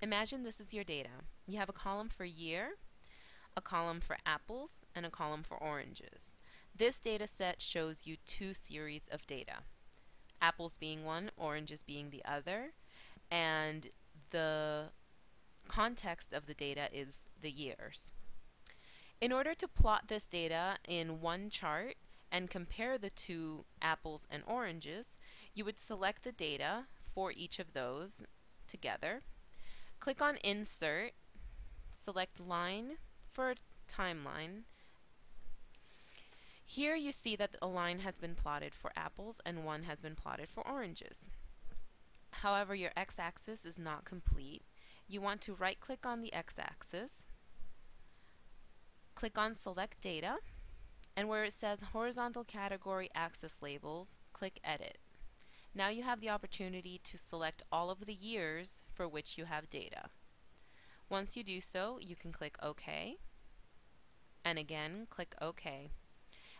Imagine this is your data. You have a column for year, a column for apples, and a column for oranges. This data set shows you two series of data. Apples being one, oranges being the other, and the context of the data is the years. In order to plot this data in one chart and compare the two apples and oranges, you would select the data for each of those together Click on Insert, select Line for Timeline. Here you see that a line has been plotted for apples and one has been plotted for oranges. However, your x-axis is not complete. You want to right-click on the x-axis, click on Select Data, and where it says Horizontal Category Axis Labels, click Edit. Now you have the opportunity to select all of the years for which you have data. Once you do so, you can click OK, and again click OK.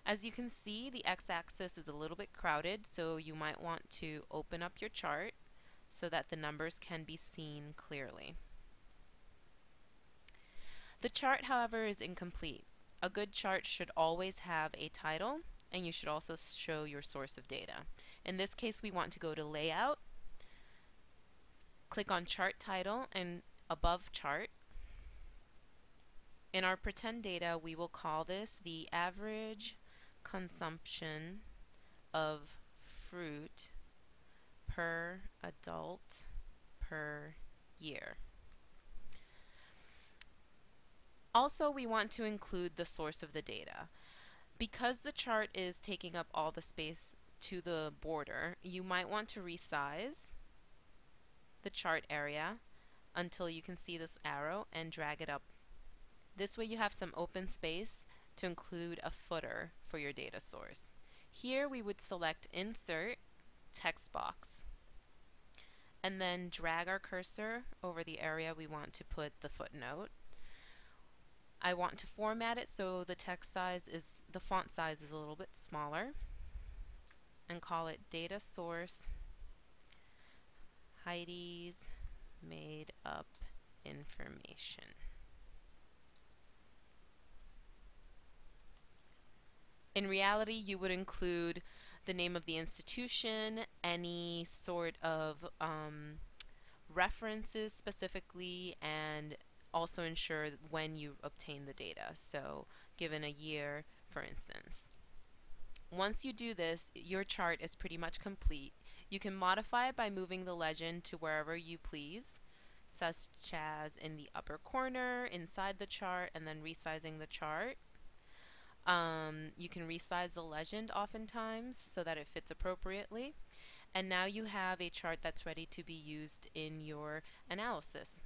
As you can see, the x-axis is a little bit crowded, so you might want to open up your chart so that the numbers can be seen clearly. The chart, however, is incomplete. A good chart should always have a title and you should also show your source of data. In this case we want to go to layout, click on chart title and above chart. In our pretend data we will call this the average consumption of fruit per adult per year. Also, we want to include the source of the data. Because the chart is taking up all the space to the border, you might want to resize the chart area until you can see this arrow and drag it up. This way you have some open space to include a footer for your data source. Here we would select Insert, Text Box, and then drag our cursor over the area we want to put the footnote. I want to format it so the text size is, the font size is a little bit smaller and call it data source Heidi's made up information. In reality, you would include the name of the institution, any sort of um, references specifically, and also ensure when you obtain the data. So given a year, for instance. Once you do this, your chart is pretty much complete. You can modify it by moving the legend to wherever you please, such as in the upper corner, inside the chart, and then resizing the chart. Um, you can resize the legend oftentimes so that it fits appropriately. And now you have a chart that's ready to be used in your analysis.